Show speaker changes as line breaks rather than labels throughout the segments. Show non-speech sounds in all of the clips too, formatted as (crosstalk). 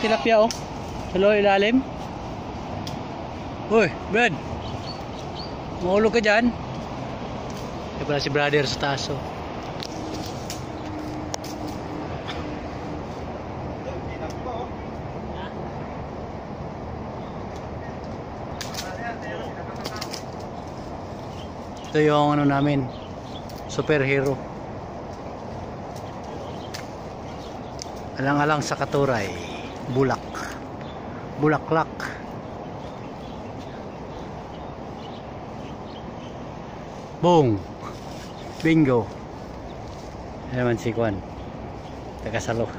ng tilapia oh. Loob ilalim. Uy, Brad. Mahulog ka dyan. Kaya pala si brother sa taas oh. Ito yung ano namin. Superhero. Alang-alang sa Katuray. Bulak. Bulaklak. Boom. Bingo. Naman si Kwan. Tagasalo.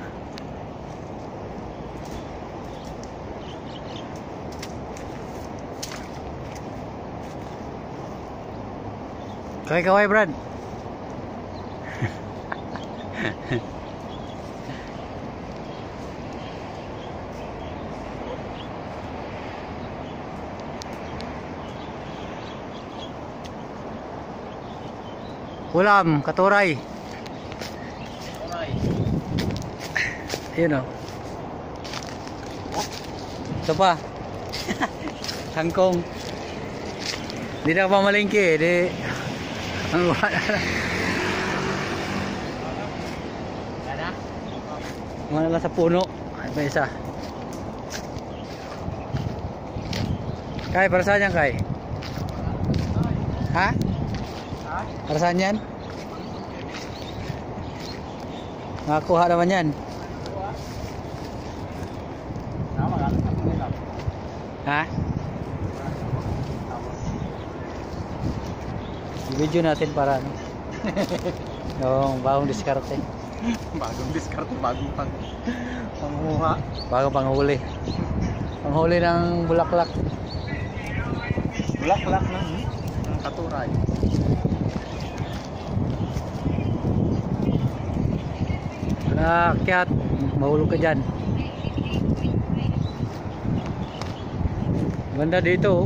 Kaway-kaway, Brad. (laughs) Ulam, katuray. Ayun o. Ito pa. (laughs) Sangkong. Hindi na pamalingki eh. Di... Ang (laughs) wala na. Mga lang sa puno. Ay, may isa. Kay, para saan yan, Kay? Ha? Para saan yan? Nakakuha naman yan. Ha? Video natin para ano. (laughs) Yung bagong diskarte.
Bagong diskarte, bagong pang panguha.
Bagong panghuli. Panghuli ng bulaklak.
Bulaklak ng, ng katuray.
Naakyat. Mahulog ka dyan. Ganda dito oh.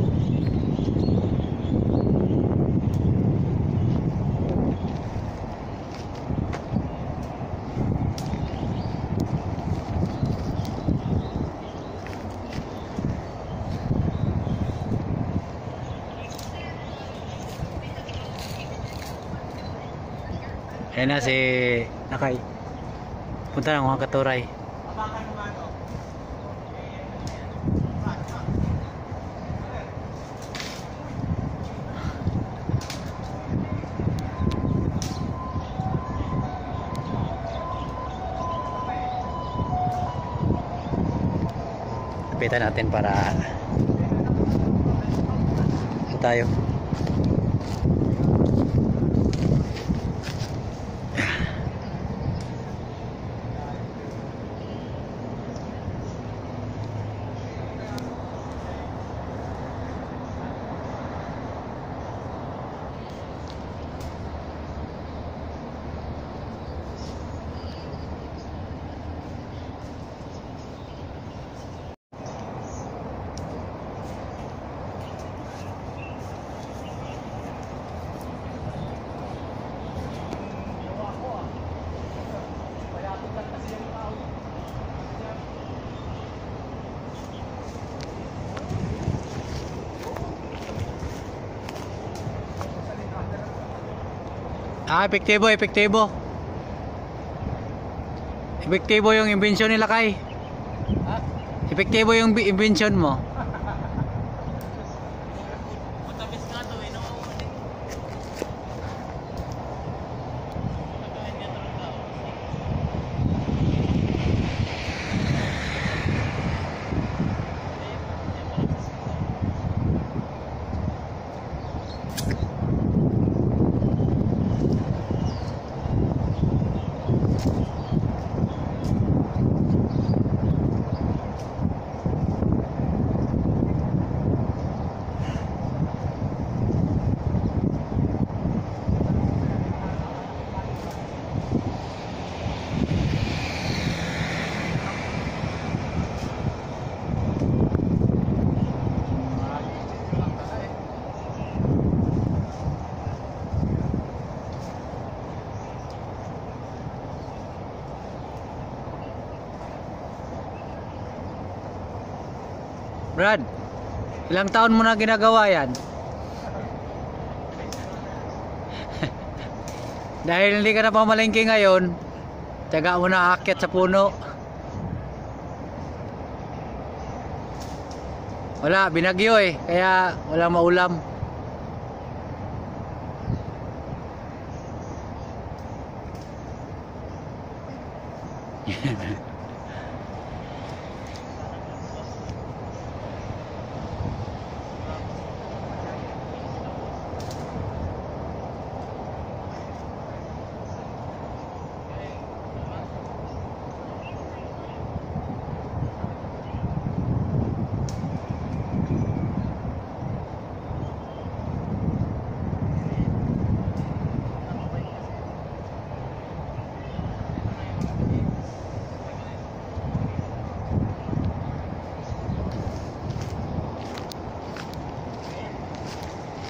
Ayan na si Nakay. Punta ng mga katuray. Kapitan natin para Ito tayo. Ah, epektibo, epektibo. Epektibo yung invention nila kay.
Ha?
Epektibo yung invention mo. Brad, ilang taon mo na ginagawa yan? (laughs) Dahil hindi ka na pamalengke ngayon, tiyaga mo na aakyat sa puno. Wala, binagyo eh. Kaya walang maulam. (laughs)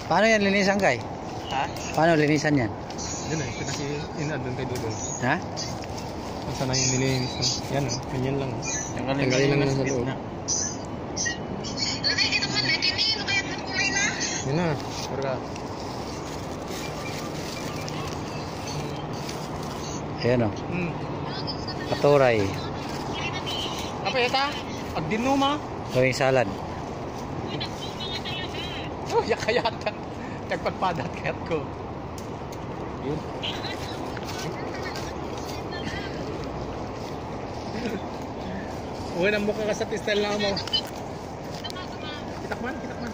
Paano yan linisan kay?
Ha?
Paano linisan yan?
Yun eh, kasi ina doon kay Dudong.
Ha?
Kung saan na yung nilinis mo. Yan oh, ganyan lang. Tanggalin lang sa loob. Yun na, para
Ayan o.
Hmm.
Katuray.
Apa yata? Pag dinuma.
Gawing salad.
Oh, (laughs) yakayata. Nagpagpadat kayat ko. Yun. Uy, nang mukha ka sa tistel lang mo. Kitakman, kitakman.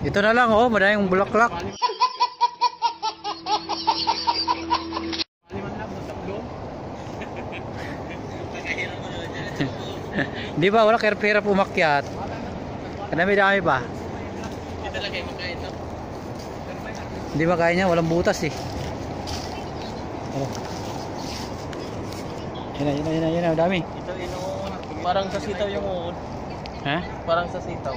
Ito na lang oh, madaming bulaklak. Di ba wala kahirap-hirap umakyat? Kadami-dami pa.
Hindi talaga yung makain.
Hindi ba kaya niya? Walang butas eh. Oh. Yan na, yan na, yan na, yan na, dami.
Ito inuun. Parang sa sitaw yung uod.
Ha?
Parang sa sitaw.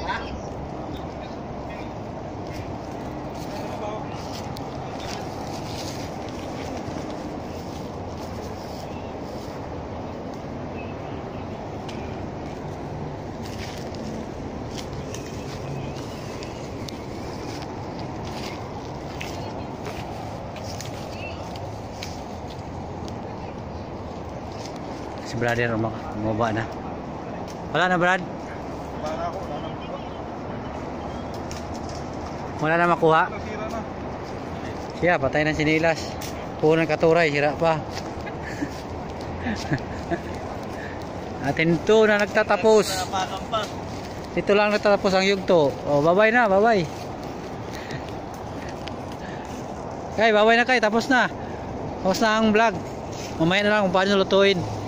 Brother umak umaba na. Wala na Brad?
Wala
na makuha? Siya, patay ng sinilas. Puno ng katuray, sira pa. (laughs) Atin to na nagtatapos. Dito lang nagtatapos ang yugto. Oh, babay na, babay. Kay, babay na kay, tapos na. Tapos na ang vlog. Mamaya na lang kung paano lutuin.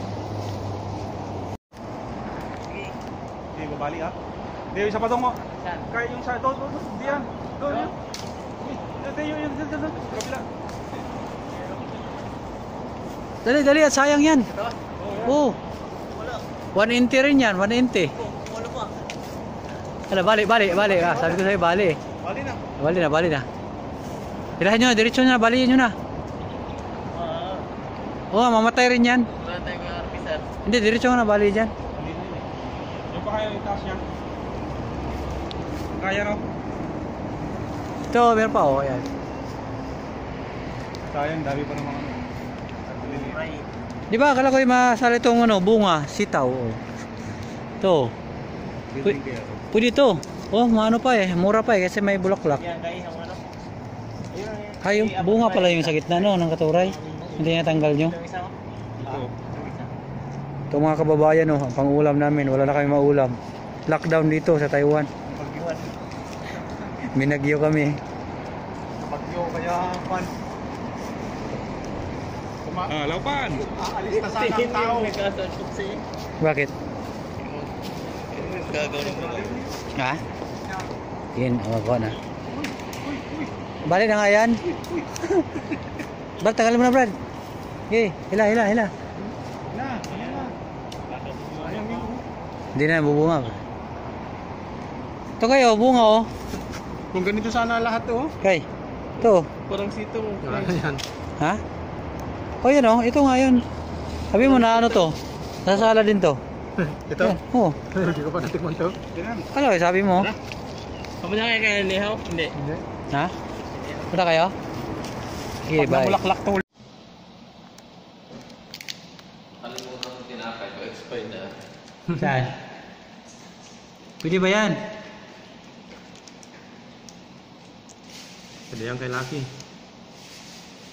Hindi, babali ah. Hindi, yung sapadong mo.
Saan?
Kaya yung sa, doon, doon, doon, diyan. Doon, yun. Hindi, yun, yun, yun, yun, yun. Kabila.
Dali, dali, at sayang yan.
Ito?
Oo.
Wala.
180 rin yan, 180.
Oh, wala pa.
Hala, bali, bali, bali. Ah, sabi ko sa'yo, bali.
Bali na.
Bali na, bali na. Ilahin nyo, diretso nyo na, baliin nyo na.
Ah,
Oo, mamatay rin yan.
wala tayong arpisan.
Hindi, diretso nga na, bali dyan.
Bali na yun eh. Yung pa kaya yung taas niya. Kaya no?
Ito, meron pa, oh, ayan.
Sayang, dami pa naman ano.
Right.
Di ba, akala ko yung masala itong ano, bunga, sitaw. Oh. Ito, pwede ito. Oh, maano pa eh, mura pa eh, kasi may bulaklak.
Yan, guys, ang ano.
Ay, yung bunga pala yung sa gitna, no, ng katuray. Hindi natanggal nyo.
Ito yung isa, oh.
Ito.
Yung isa.
Ito mga kababayan, oh, ang pang-ulam namin, wala na kami maulam. Lockdown dito sa Taiwan. Binagyo kami.
Bagyo, kaya pan. Kuma- ah, laupan. Aalis na sana ang tao.
Siya.
Bakit? Ha? Yun, oh, ko na. Balik na nga yan. (laughs) Brad, tagal mo na, Brad. Okay, hila, hila, hila.
Na, ano na. Sayang yun.
Hindi na bubunga. Ito kayo, bunga oh.
Kung ganito sana lahat oh.
Kay, ito.
Parang sito mo.
yan.
Ha? Oh, yan oh. Ito nga yun. Sabi mo na ano to? Nasasala din to. (laughs)
Ito?
Yan. Oo. (laughs)
Hindi ko pa natikman to.
Ano eh, sabi mo?
Kamu na kaya kaya nihaw? Hindi.
Hindi.
Ha? Punta kayo? Sige,
Pag
bye.
namulaklak to.
Saan? Pwede ba yan?
Pwede yan kay Lucky.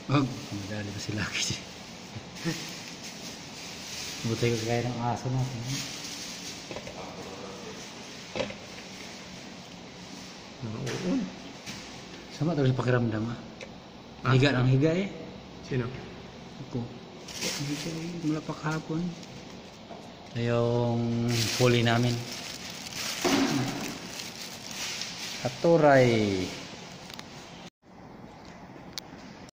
Wag. Madali ba si Lucky? Buti ko kaya ng aso natin.
Oo.
Sama talaga sa pakiramdam ah.
Ah.
Higa ng higa eh.
Sino?
Ako. Higa eh. Mula pa kahapon. Yung huli namin. Katuray.